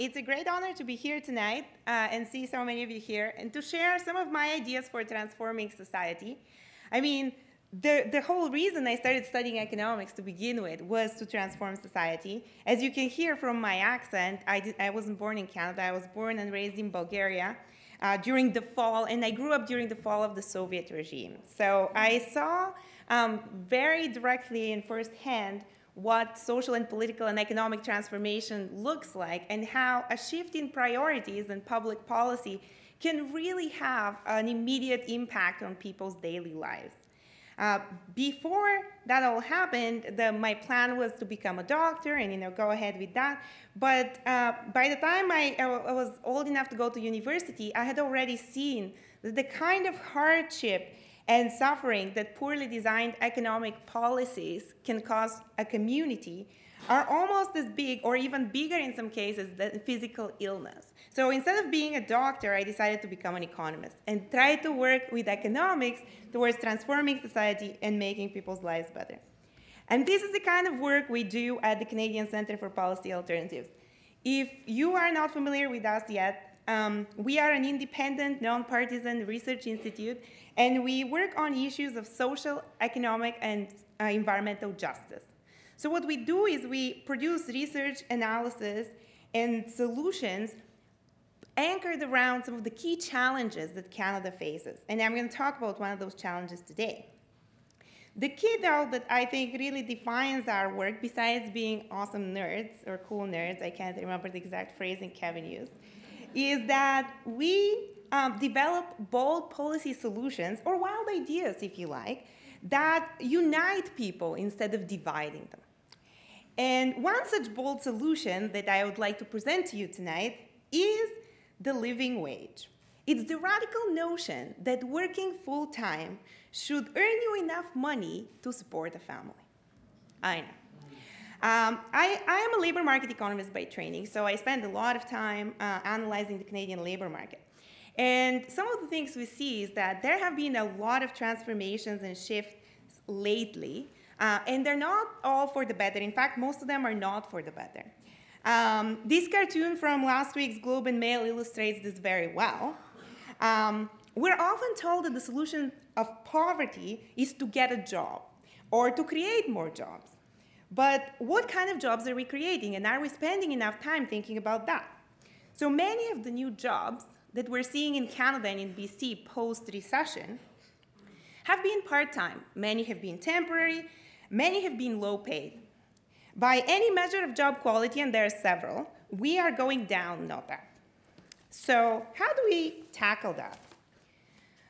it's a great honor to be here tonight uh, and see so many of you here and to share some of my ideas for transforming society. I mean, the, the whole reason I started studying economics to begin with was to transform society. As you can hear from my accent, I, did, I wasn't born in Canada. I was born and raised in Bulgaria uh, during the fall, and I grew up during the fall of the Soviet regime. So I saw um, very directly and firsthand what social and political and economic transformation looks like and how a shift in priorities and public policy can really have an immediate impact on people's daily lives. Uh, before that all happened, the, my plan was to become a doctor and you know go ahead with that. But uh, by the time I, I was old enough to go to university, I had already seen the kind of hardship and suffering that poorly designed economic policies can cause a community are almost as big or even bigger in some cases than physical illness. So instead of being a doctor, I decided to become an economist and try to work with economics towards transforming society and making people's lives better. And this is the kind of work we do at the Canadian Center for Policy Alternatives. If you are not familiar with us yet, um, we are an independent, non-partisan research institute, and we work on issues of social, economic, and uh, environmental justice. So what we do is we produce research analysis and solutions anchored around some of the key challenges that Canada faces. And I'm going to talk about one of those challenges today. The key, though, that I think really defines our work, besides being awesome nerds or cool nerds, I can't remember the exact phrasing Kevin used, is that we um, develop bold policy solutions, or wild ideas, if you like, that unite people instead of dividing them. And one such bold solution that I would like to present to you tonight is the living wage. It's the radical notion that working full time should earn you enough money to support a family. I know. Um, I, I, am a labor market economist by training, so I spend a lot of time uh, analyzing the Canadian labor market. And some of the things we see is that there have been a lot of transformations and shifts lately, uh, and they're not all for the better. In fact, most of them are not for the better. Um, this cartoon from last week's Globe and Mail illustrates this very well. Um, we're often told that the solution of poverty is to get a job or to create more jobs. But what kind of jobs are we creating, and are we spending enough time thinking about that? So many of the new jobs that we're seeing in Canada and in BC post recession have been part time. Many have been temporary, many have been low paid. By any measure of job quality, and there are several, we are going down, not up. So, how do we tackle that?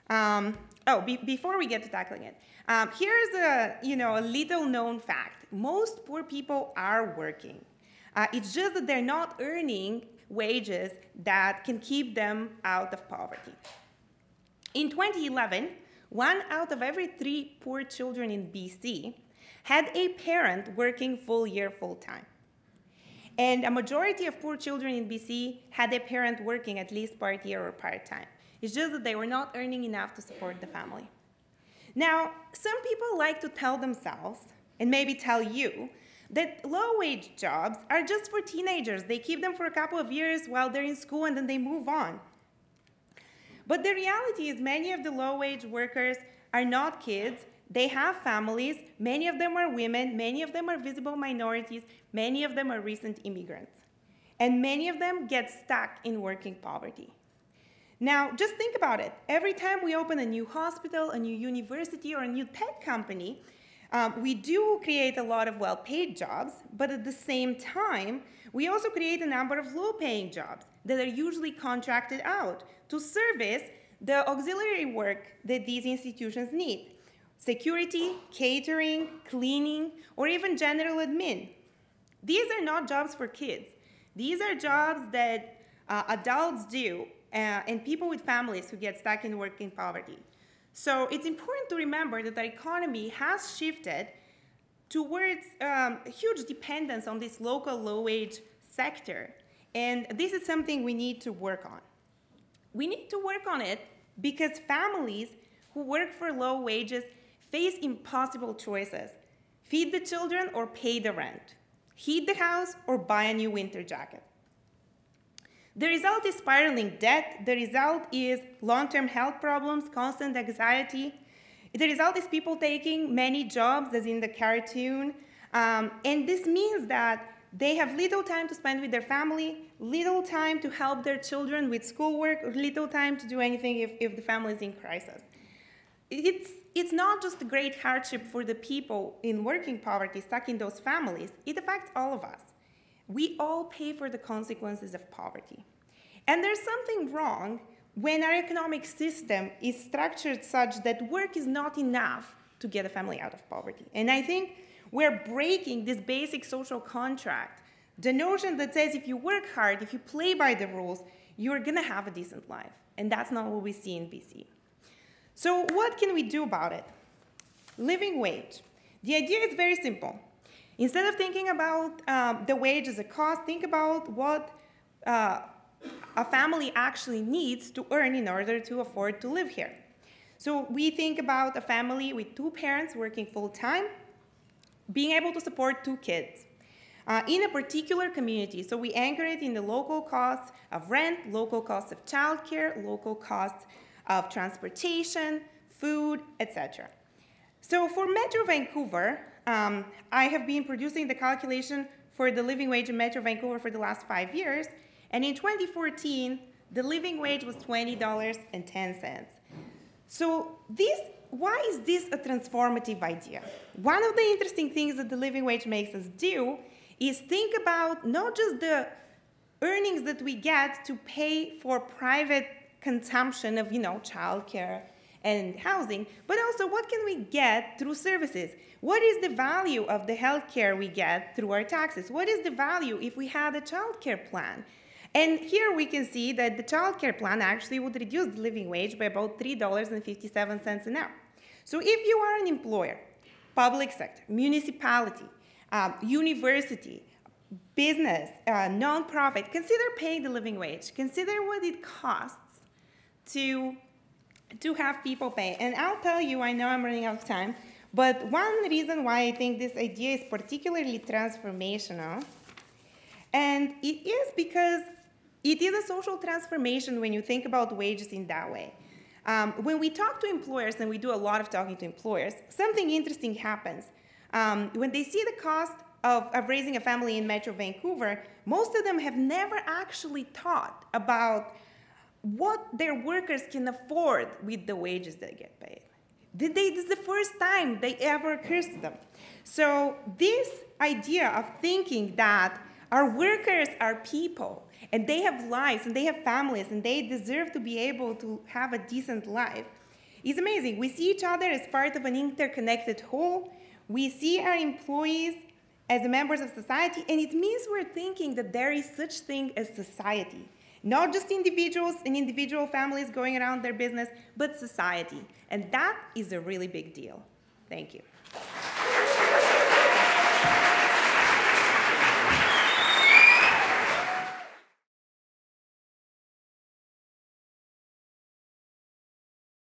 Um, oh, be before we get to tackling it, um, here's a you know a little known fact: most poor people are working. Uh, it's just that they're not earning wages that can keep them out of poverty. In 2011, one out of every three poor children in BC had a parent working full year full time. And a majority of poor children in BC had a parent working at least part year or part time. It's just that they were not earning enough to support the family. Now, some people like to tell themselves, and maybe tell you, that low wage jobs are just for teenagers. They keep them for a couple of years while they're in school and then they move on. But the reality is, many of the low wage workers are not kids they have families. Many of them are women. Many of them are visible minorities. Many of them are recent immigrants. And many of them get stuck in working poverty. Now, just think about it. Every time we open a new hospital, a new university, or a new tech company, um, we do create a lot of well paid jobs, but at the same time, we also create a number of low paying jobs that are usually contracted out to service the auxiliary work that these institutions need security, catering, cleaning, or even general admin. These are not jobs for kids. These are jobs that uh, adults do uh, and people with families who get stuck in working poverty. So it's important to remember that our economy has shifted towards um, huge dependence on this local low-wage sector. And this is something we need to work on. We need to work on it because families who work for low wages face impossible choices feed the children or pay the rent, heat the house or buy a new winter jacket. The result is spiraling debt. The result is long-term health problems, constant anxiety. The result is people taking many jobs, as in the cartoon. Um, and this means that they have little time to spend with their family, little time to help their children with schoolwork, little time to do anything if, if the family is in crisis. It's, it's not just a great hardship for the people in working poverty stuck in those families, it affects all of us. We all pay for the consequences of poverty. And there's something wrong when our economic system is structured such that work is not enough to get a family out of poverty. And I think we're breaking this basic social contract. The notion that says if you work hard, if you play by the rules, you're gonna have a decent life. And that's not what we see in BC. So what can we do about it? Living wage. The idea is very simple. Instead of thinking about um, the wage as a cost, think about what uh, a family actually needs to earn in order to afford to live here. So we think about a family with two parents working full time being able to support two kids uh, in a particular community. So we anchor it in the local costs of rent, local costs of childcare, local costs of transportation, food, etc. So for Metro Vancouver, um, I have been producing the calculation for the living wage in Metro Vancouver for the last five years, and in 2014, the living wage was $20.10. So this why is this a transformative idea? One of the interesting things that the living wage makes us do is think about not just the earnings that we get to pay for private consumption of, you know, childcare and housing, but also what can we get through services? What is the value of the healthcare we get through our taxes? What is the value if we had a childcare plan? And here we can see that the childcare plan actually would reduce the living wage by about $3.57 an hour. So if you are an employer, public sector, municipality, um, university, business, uh, nonprofit, consider paying the living wage. Consider what it costs to, to have people pay. And I'll tell you, I know I'm running out of time, but one reason why I think this idea is particularly transformational, and it is because it is a social transformation when you think about wages in that way. Um, when we talk to employers, and we do a lot of talking to employers, something interesting happens. Um, when they see the cost of, of, raising a family in Metro Vancouver, most of them have never actually thought about what their workers can afford with the wages they get paid. They, this is the first time they ever occurs to them. So this idea of thinking that our workers are people and they have lives and they have families and they deserve to be able to have a decent life is amazing. We see each other as part of an interconnected whole. We see our employees as members of society, and it means we're thinking that there is such thing as society. Not just individuals and individual families going around their business, but society. And that is a really big deal. Thank you.